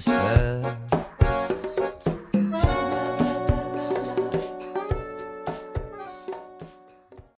was fair.